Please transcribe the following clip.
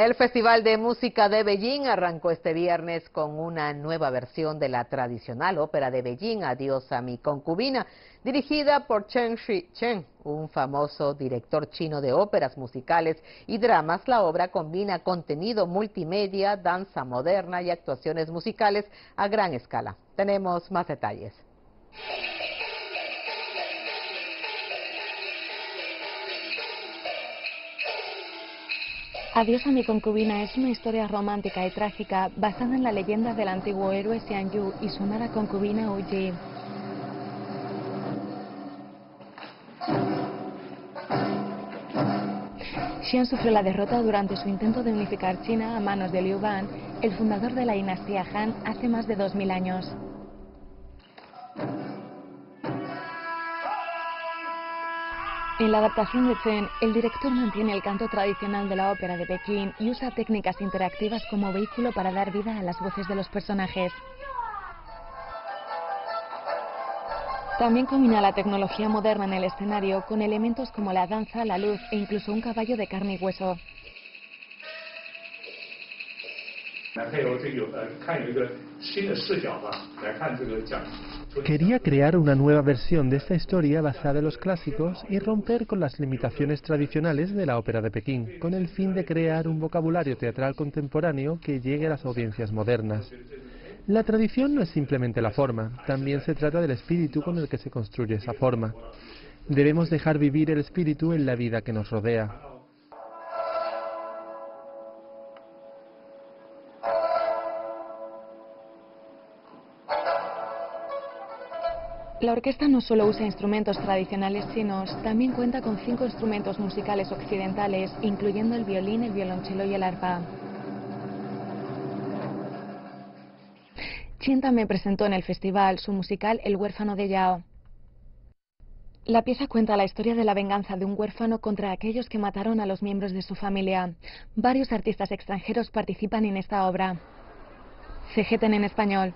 El Festival de Música de Beijing arrancó este viernes con una nueva versión de la tradicional ópera de Beijing, Adiós a mi concubina, dirigida por Chen Shi-chen, un famoso director chino de óperas musicales y dramas. La obra combina contenido multimedia, danza moderna y actuaciones musicales a gran escala. Tenemos más detalles. Adiós a mi concubina es una historia romántica y trágica basada en la leyenda del antiguo héroe Xian Yu y su amada concubina Wu Ji. Xian sufrió la derrota durante su intento de unificar China a manos de Liu Ban, el fundador de la dinastía Han, hace más de 2000 años. En la adaptación de Zen, el director mantiene el canto tradicional de la ópera de Pekín y usa técnicas interactivas como vehículo para dar vida a las voces de los personajes. También combina la tecnología moderna en el escenario con elementos como la danza, la luz e incluso un caballo de carne y hueso. Quería crear una nueva versión de esta historia basada en los clásicos y romper con las limitaciones tradicionales de la ópera de Pekín, con el fin de crear un vocabulario teatral contemporáneo que llegue a las audiencias modernas. La tradición no es simplemente la forma, también se trata del espíritu con el que se construye esa forma. Debemos dejar vivir el espíritu en la vida que nos rodea. La orquesta no solo usa instrumentos tradicionales chinos, también cuenta con cinco instrumentos musicales occidentales, incluyendo el violín, el violonchelo y el arpa. Chin también presentó en el festival su musical El huérfano de Yao. La pieza cuenta la historia de la venganza de un huérfano contra aquellos que mataron a los miembros de su familia. Varios artistas extranjeros participan en esta obra. CGTN en español.